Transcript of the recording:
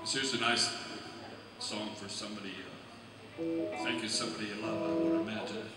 This here's a nice song for somebody, uh, thank you somebody you love, I would imagine.